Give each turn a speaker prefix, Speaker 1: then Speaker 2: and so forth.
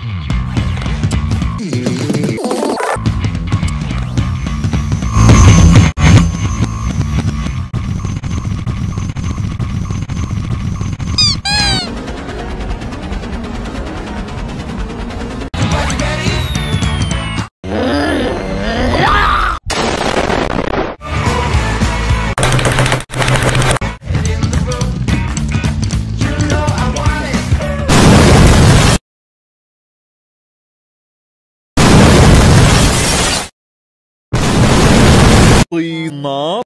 Speaker 1: Mm. 对吗？